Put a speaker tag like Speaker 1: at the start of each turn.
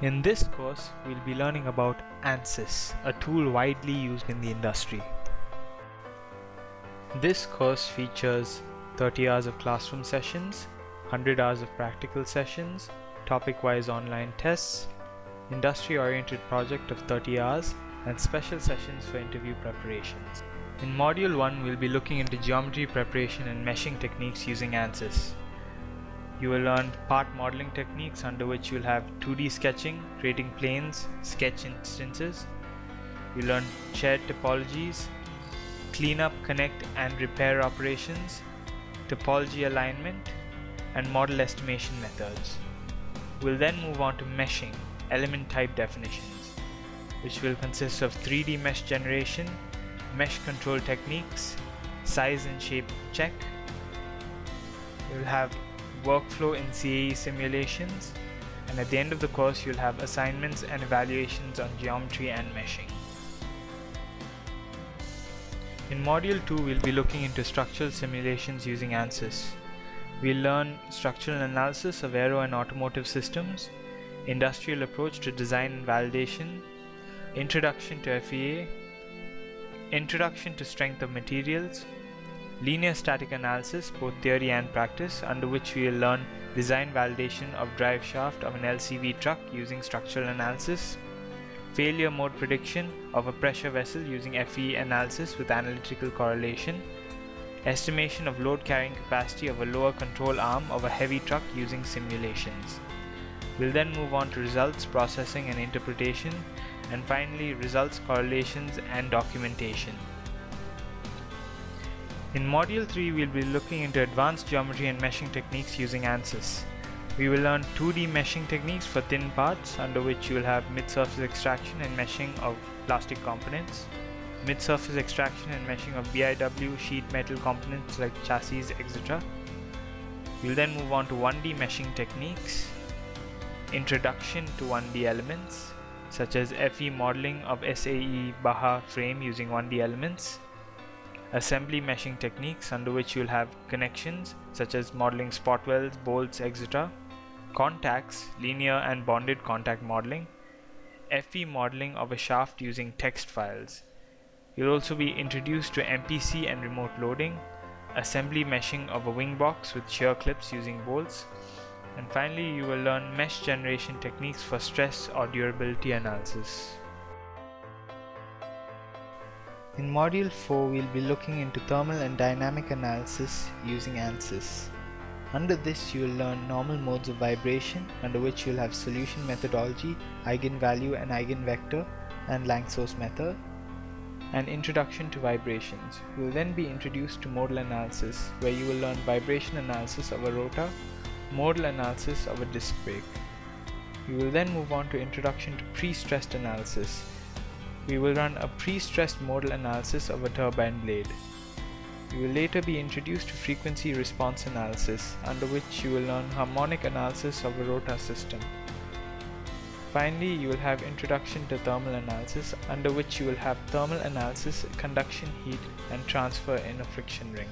Speaker 1: In this course, we'll be learning about ANSYS, a tool widely used in the industry. This course features 30 hours of classroom sessions, 100 hours of practical sessions, topic-wise online tests, industry-oriented project of 30 hours, and special sessions for interview preparations. In Module 1, we'll be looking into geometry preparation and meshing techniques using ANSYS. You will learn part modeling techniques under which you'll have 2D sketching, creating planes, sketch instances. You learn shared topologies, cleanup, connect and repair operations, topology alignment, and model estimation methods. We'll then move on to meshing, element type definitions, which will consist of 3D mesh generation, mesh control techniques, size and shape check. We'll have workflow in CAE simulations, and at the end of the course you'll have assignments and evaluations on geometry and meshing. In Module 2 we'll be looking into structural simulations using ANSYS. We'll learn structural analysis of aero and automotive systems, industrial approach to design and validation, introduction to FEA, introduction to strength of materials, linear static analysis, both theory and practice, under which we will learn design validation of drive shaft of an LCV truck using structural analysis, failure mode prediction of a pressure vessel using FE analysis with analytical correlation, estimation of load carrying capacity of a lower control arm of a heavy truck using simulations. We'll then move on to results processing and interpretation, and finally results correlations and documentation. In Module 3 we'll be looking into advanced geometry and meshing techniques using ANSYS. We will learn 2D meshing techniques for thin parts under which you will have mid-surface extraction and meshing of plastic components, mid-surface extraction and meshing of BIW sheet metal components like chassis etc. We'll then move on to 1D meshing techniques, introduction to 1D elements such as FE modeling of SAE Baja frame using 1D elements, assembly meshing techniques under which you'll have connections such as modeling spot welds, bolts, etc. Contacts, linear and bonded contact modeling. FE modeling of a shaft using text files. You'll also be introduced to MPC and remote loading, assembly meshing of a wing box with shear clips using bolts, and finally you will learn mesh generation techniques for stress or durability analysis. In Module 4, we'll be looking into thermal and dynamic analysis using ANSYS. Under this, you will learn normal modes of vibration, under which you'll have solution methodology, eigenvalue and eigenvector, and Lanczos method, and introduction to vibrations. You will then be introduced to modal analysis, where you will learn vibration analysis of a rotor, modal analysis of a disc brake. You will then move on to introduction to pre-stressed analysis, we will run a pre-stressed modal analysis of a turbine blade. You will later be introduced to frequency response analysis, under which you will learn harmonic analysis of a rotor system. Finally, you will have introduction to thermal analysis, under which you will have thermal analysis, conduction heat, and transfer in a friction ring.